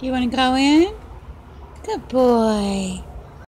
You want to go in? Good boy.